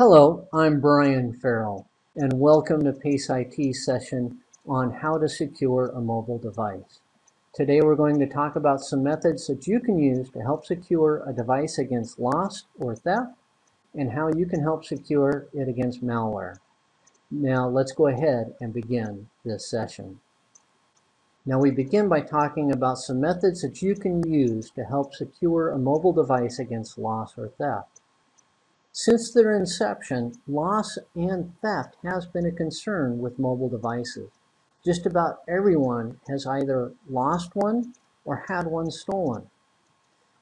Hello, I'm Brian Ferrill, and welcome to PACE IT session on how to secure a mobile device. Today we're going to talk about some methods that you can use to help secure a device against loss or theft, and how you can help secure it against malware. Now let's go ahead and begin this session. Now we begin by talking about some methods that you can use to help secure a mobile device against loss or theft. Since their inception, loss and theft has been a concern with mobile devices. Just about everyone has either lost one or had one stolen.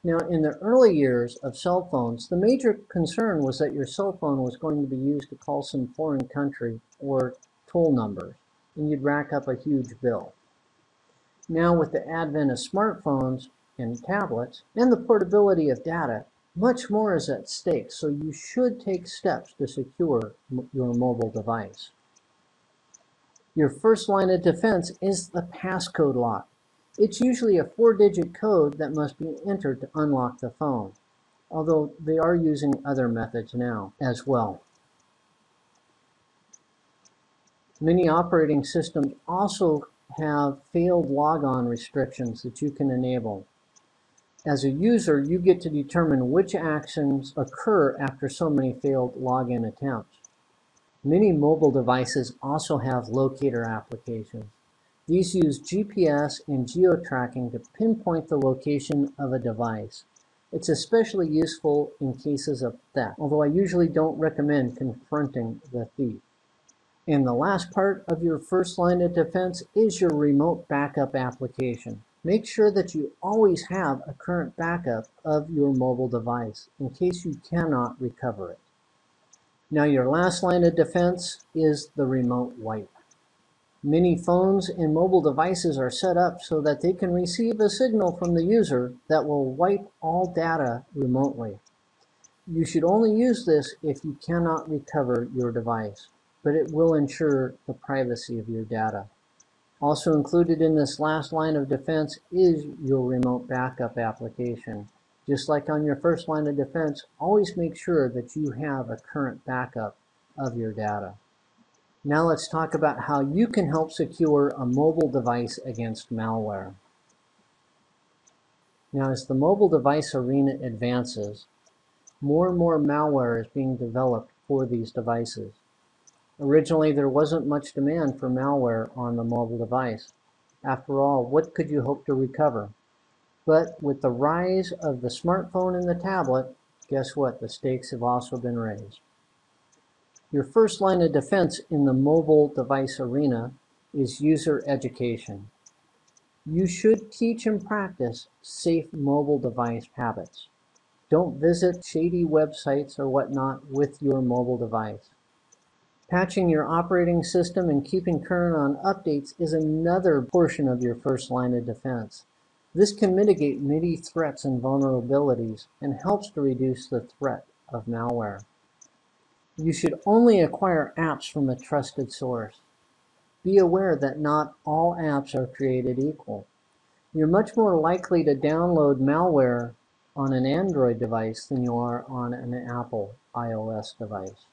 Now, in the early years of cell phones, the major concern was that your cell phone was going to be used to call some foreign country or toll numbers, and you'd rack up a huge bill. Now, with the advent of smartphones and tablets and the portability of data, much more is at stake, so you should take steps to secure your mobile device. Your first line of defense is the passcode lock. It's usually a four-digit code that must be entered to unlock the phone, although they are using other methods now as well. Many operating systems also have failed logon restrictions that you can enable. As a user, you get to determine which actions occur after so many failed login attempts. Many mobile devices also have locator applications. These use GPS and geo-tracking to pinpoint the location of a device. It's especially useful in cases of theft, although I usually don't recommend confronting the thief. And the last part of your first line of defense is your remote backup application. Make sure that you always have a current backup of your mobile device in case you cannot recover it. Now your last line of defense is the remote wipe. Many phones and mobile devices are set up so that they can receive a signal from the user that will wipe all data remotely. You should only use this if you cannot recover your device, but it will ensure the privacy of your data. Also included in this last line of defense is your remote backup application. Just like on your first line of defense, always make sure that you have a current backup of your data. Now let's talk about how you can help secure a mobile device against malware. Now as the mobile device arena advances, more and more malware is being developed for these devices. Originally, there wasn't much demand for malware on the mobile device. After all, what could you hope to recover? But with the rise of the smartphone and the tablet, guess what? The stakes have also been raised. Your first line of defense in the mobile device arena is user education. You should teach and practice safe mobile device habits. Don't visit shady websites or whatnot with your mobile device. Patching your operating system and keeping current on updates is another portion of your first line of defense. This can mitigate many threats and vulnerabilities and helps to reduce the threat of malware. You should only acquire apps from a trusted source. Be aware that not all apps are created equal. You're much more likely to download malware on an Android device than you are on an Apple iOS device.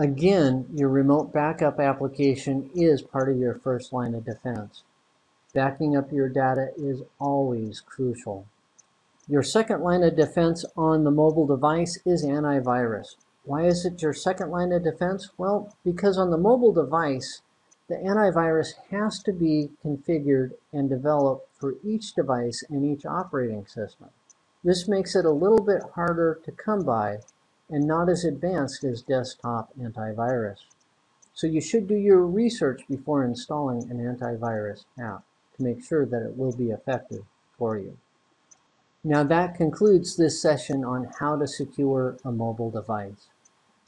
Again, your remote backup application is part of your first line of defense. Backing up your data is always crucial. Your second line of defense on the mobile device is antivirus. Why is it your second line of defense? Well, because on the mobile device, the antivirus has to be configured and developed for each device and each operating system. This makes it a little bit harder to come by and not as advanced as desktop antivirus. So you should do your research before installing an antivirus app to make sure that it will be effective for you. Now that concludes this session on how to secure a mobile device.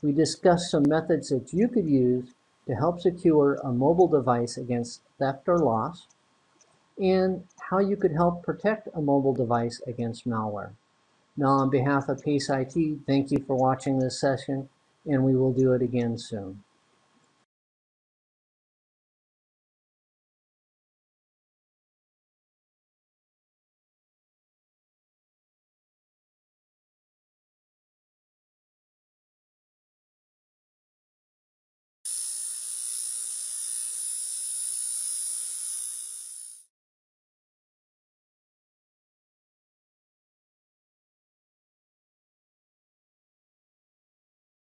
We discussed some methods that you could use to help secure a mobile device against theft or loss, and how you could help protect a mobile device against malware. Now, on behalf of PACE IT, thank you for watching this session, and we will do it again soon.